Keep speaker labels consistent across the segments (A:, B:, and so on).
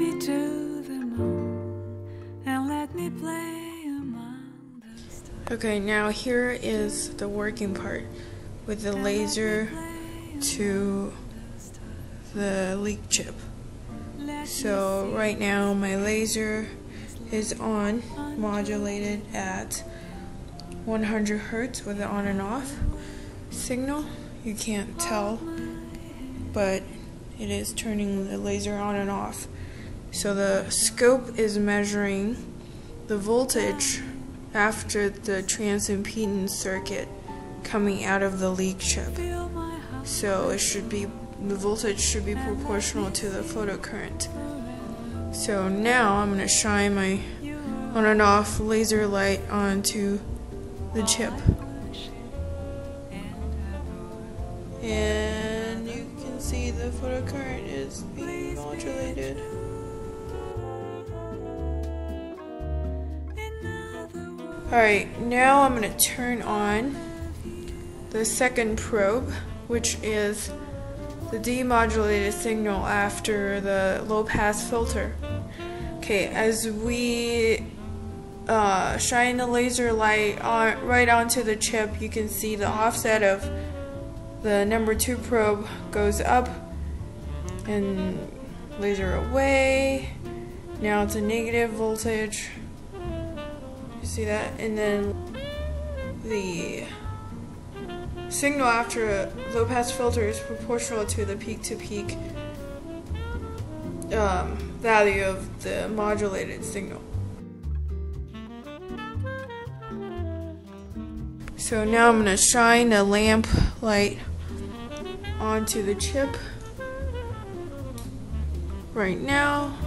A: me to the moon and let me play among the stars.
B: Okay, now here is the working part with the laser to the leak chip. So right now my laser is on, modulated at 100 hertz with the on and off signal. You can't tell, but it is turning the laser on and off. So the scope is measuring the voltage after the transimpedance circuit coming out of the leak chip. So it should be the voltage should be proportional to the photocurrent. So now I'm going to shine my on and off laser light onto the chip. And you can see the photocurrent is being modulated. Alright, now I'm going to turn on the second probe, which is the demodulated signal after the low pass filter. Okay, as we uh, shine the laser light on, right onto the chip, you can see the offset of the number two probe goes up and laser away. Now it's a negative voltage. See that? And then the signal after a low pass filter is proportional to the peak to peak um, value of the modulated signal. So now I'm going to shine the lamp light onto the chip right now.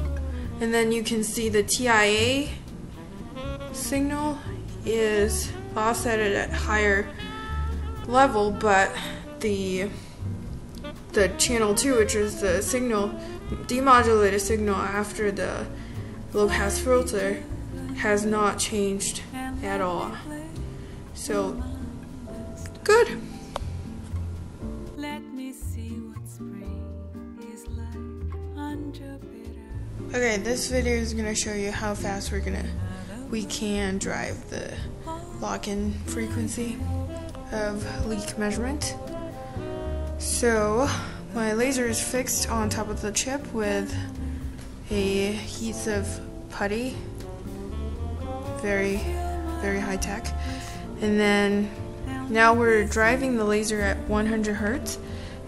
B: And then you can see the TIA signal is offset at a higher level, but the the channel 2, which is the signal demodulated signal after the low pass filter, has not changed at all. So good.
A: Let me see what spring is like on Jupiter.
B: Okay, this video is gonna show you how fast we're gonna we can drive the lock-in frequency of leak measurement. So my laser is fixed on top of the chip with a adhesive putty. Very, very high tech. And then now we're driving the laser at 100 hertz,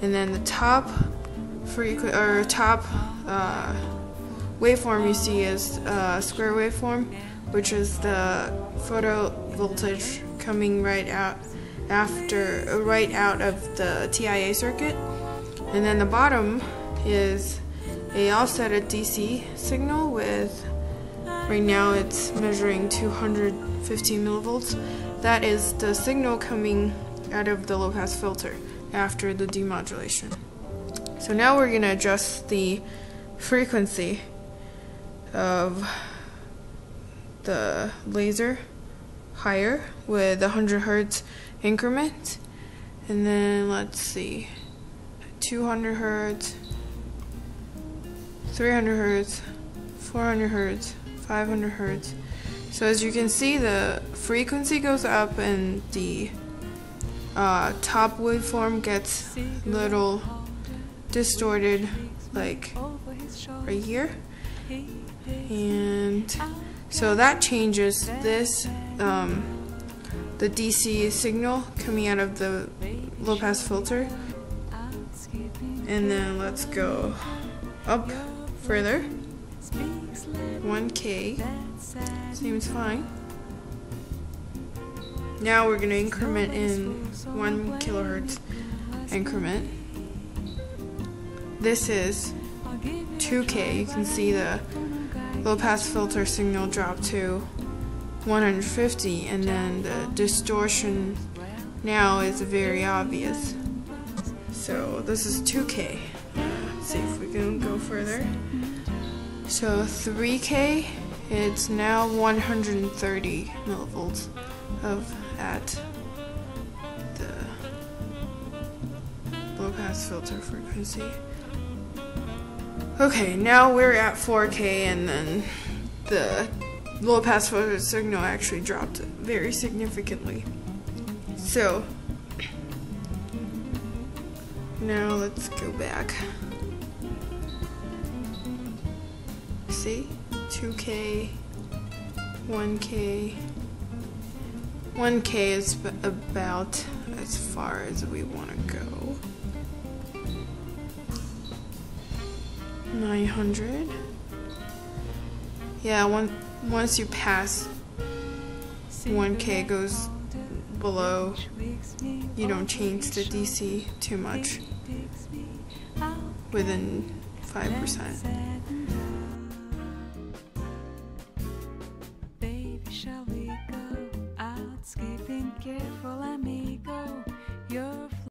B: and then the top frequ- or top uh, waveform you see is uh, square waveform, which is the photo voltage coming right out after uh, right out of the TIA circuit, and then the bottom is a offset DC signal with right now it's measuring 215 millivolts. That is the signal coming out of the low pass filter after the demodulation. So now we're gonna adjust the frequency of the laser higher with 100 hertz increment. And then let's see 200 hertz 300 hertz 400 hertz 500 hertz. So as you can see the frequency goes up and the uh, top waveform gets little distorted like right here and so that changes this um, the DC signal coming out of the low pass filter. And then let's go up further. 1k
A: that sad
B: seems fine. Now we're going to increment in 1 kilohertz increment. This is 2k you can see the low pass filter signal drop to 150 and then the distortion now is very obvious. So this is 2k let's see if we can go further. So 3k it's now 130 millivolts of at the low pass filter frequency Okay, now we're at 4K, and then the low pass filter signal actually dropped very significantly. So, now let's go back. See? 2K, 1K. 1K is about as far as we want to go. 900. Yeah, one, once you pass 1K goes below, you don't change the DC too much within 5%.